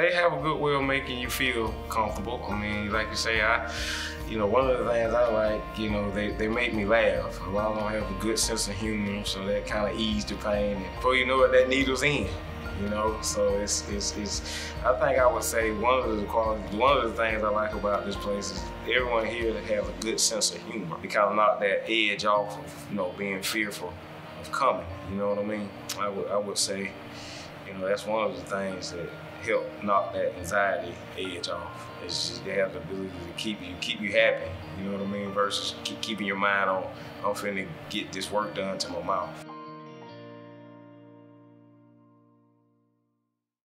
They have a good way of making you feel comfortable. I mean, like you say, I, you know, one of the things I like, you know, they, they make me laugh. A lot of them have a good sense of humor, so that kind of ease the pain. And before you know it, that needle's in you know. So it's, it's, it's I think I would say one of the qualities, one of the things I like about this place is everyone here has a good sense of humor. It kind of knock that edge off of, you know, being fearful of coming. You know what I mean? I would, I would say, you know, that's one of the things that help knock that anxiety edge off. It's just they have the ability to keep you keep you happy. You know what I mean? Versus keep, keeping your mind on I'm finna get this work done to my mouth.